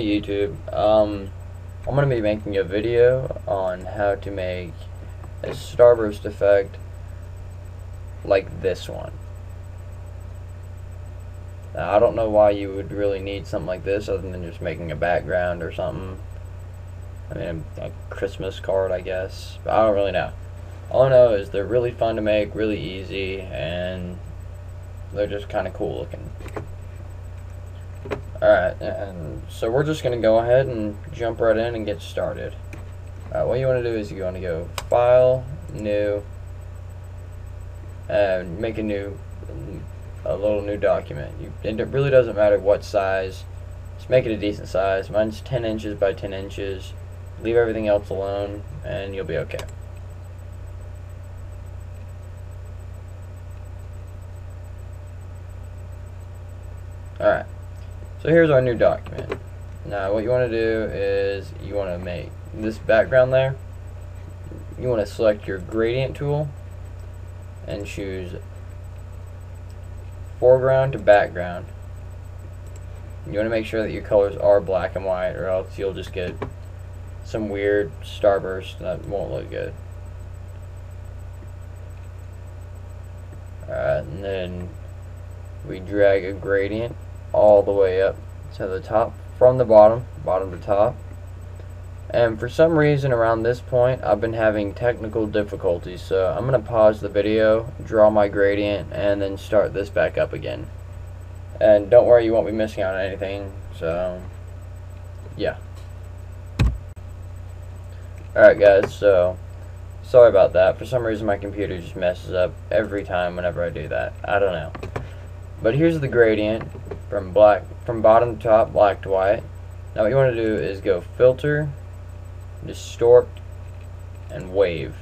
Hey YouTube, um, I'm going to be making a video on how to make a starburst effect like this one. Now, I don't know why you would really need something like this other than just making a background or something. I mean, a Christmas card, I guess. But I don't really know. All I know is they're really fun to make, really easy, and they're just kind of cool looking. Alright, and so we're just going to go ahead and jump right in and get started. Alright, what you want to do is you want to go File, New, and make a new, a little new document. You, it really doesn't matter what size, just make it a decent size. Mine's 10 inches by 10 inches. Leave everything else alone, and you'll be okay. Alright. So here's our new document. Now what you want to do is you want to make this background there. You want to select your gradient tool and choose foreground to background. You want to make sure that your colors are black and white or else you'll just get some weird starburst that won't look good. Alright, and then we drag a gradient all the way up to the top from the bottom, bottom to top. And for some reason around this point, I've been having technical difficulties, so I'm going to pause the video, draw my gradient, and then start this back up again. And don't worry, you won't be missing out on anything, so, yeah. Alright guys, so, sorry about that. For some reason my computer just messes up every time whenever I do that. I don't know. But here's the gradient from black from bottom to top, black to white. Now what you want to do is go filter, distort, and wave.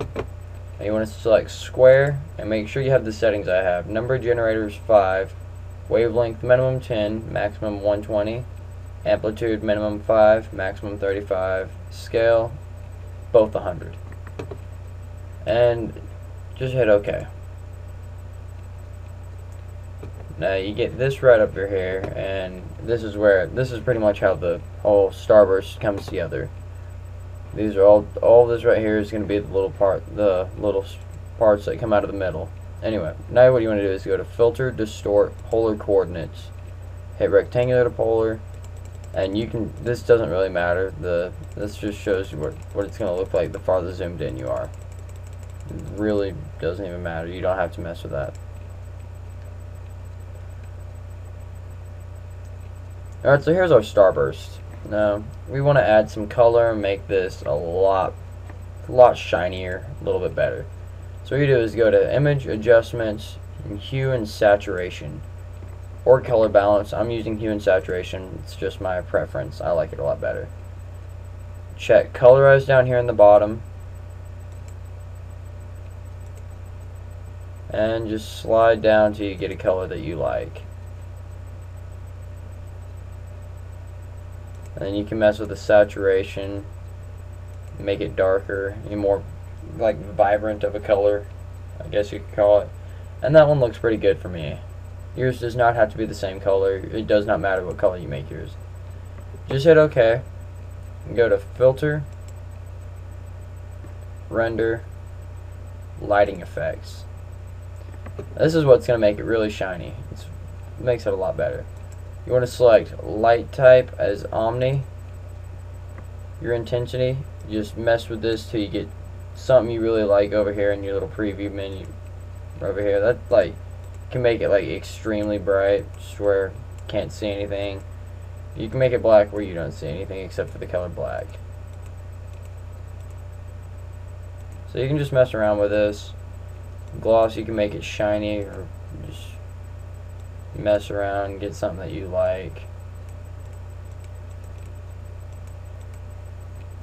Now you want to select square and make sure you have the settings I have. Number generators 5, wavelength minimum 10, maximum 120, amplitude minimum 5, maximum 35, scale both 100. And just hit OK. Now you get this right up your hair, and this is where this is pretty much how the whole starburst comes together. These are all all this right here is going to be the little part, the little parts that come out of the middle. Anyway, now what you want to do is go to Filter, Distort, Polar Coordinates, hit Rectangular to Polar, and you can. This doesn't really matter. The this just shows you what what it's going to look like the farther zoomed in you are. It really doesn't even matter. You don't have to mess with that. Alright, so here's our starburst. Now, we want to add some color and make this a lot, lot shinier, a little bit better. So what you do is go to Image, Adjustments, and Hue and Saturation. Or Color Balance. I'm using Hue and Saturation. It's just my preference. I like it a lot better. Check Colorize down here in the bottom. And just slide down till you get a color that you like. And then you can mess with the saturation, make it darker, more like vibrant of a color, I guess you could call it. And that one looks pretty good for me. Yours does not have to be the same color. It does not matter what color you make yours. Just hit OK. Go to Filter, Render, Lighting Effects. This is what's going to make it really shiny. It makes it a lot better. You want to select light type as Omni. Your intensity. just mess with this till you get something you really like over here in your little preview menu over here. That like can make it like extremely bright, just where can't see anything. You can make it black where you don't see anything except for the color black. So you can just mess around with this. Gloss, you can make it shiny or just mess around, get something that you like.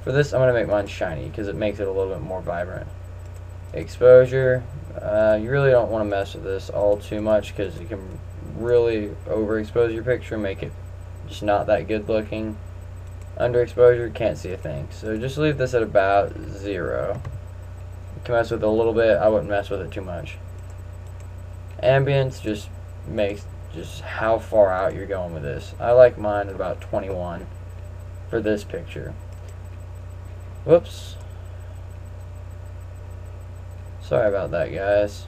For this, I'm going to make mine shiny because it makes it a little bit more vibrant. Exposure, uh, you really don't want to mess with this all too much because you can really overexpose your picture and make it just not that good looking. Underexposure, can't see a thing. So just leave this at about zero. You can mess with it a little bit, I wouldn't mess with it too much. Ambience just makes just how far out you're going with this. I like mine at about 21 for this picture. Whoops. Sorry about that, guys.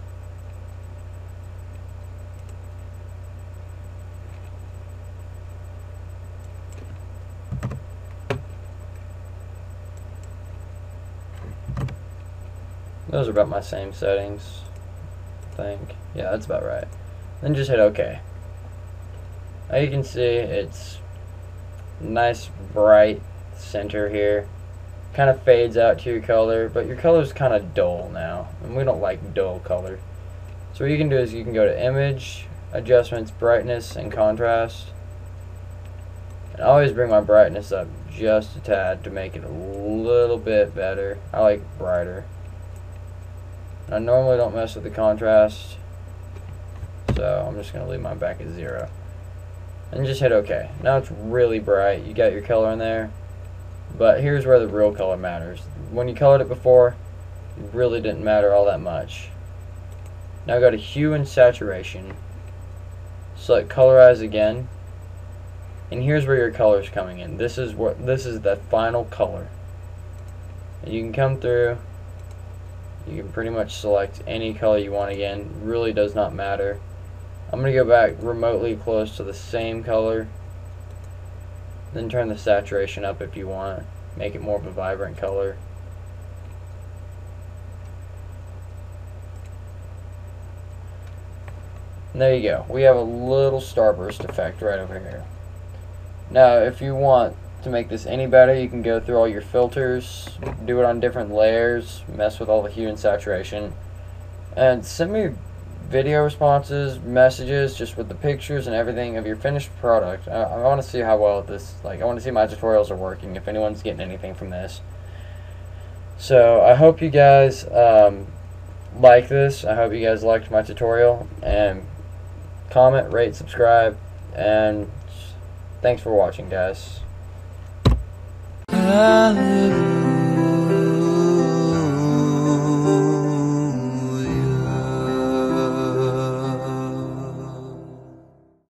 Those are about my same settings, I think. Yeah, that's about right. Then just hit OK. You can see it's nice bright center here. Kind of fades out to your color, but your color is kind of dull now, and we don't like dull color. So what you can do is you can go to Image, Adjustments, Brightness, and Contrast. And I always bring my brightness up just a tad to make it a little bit better. I like brighter. I normally don't mess with the contrast, so I'm just going to leave mine back at zero. And just hit OK. Now it's really bright. You got your color in there. But here's where the real color matters. When you colored it before, it really didn't matter all that much. Now go to Hue and Saturation. Select Colorize again. And here's where your color is coming in. This is what this is the final color. And you can come through you can pretty much select any color you want again really does not matter I'm gonna go back remotely close to the same color then turn the saturation up if you want make it more of a vibrant color. There you go. We have a little starburst effect right over here. Now if you want to make this any better, you can go through all your filters, do it on different layers, mess with all the hue and saturation, and send me video responses, messages, just with the pictures and everything of your finished product. I, I want to see how well this, like, I want to see my tutorials are working, if anyone's getting anything from this. So, I hope you guys um, like this. I hope you guys liked my tutorial, and comment, rate, subscribe, and thanks for watching, guys.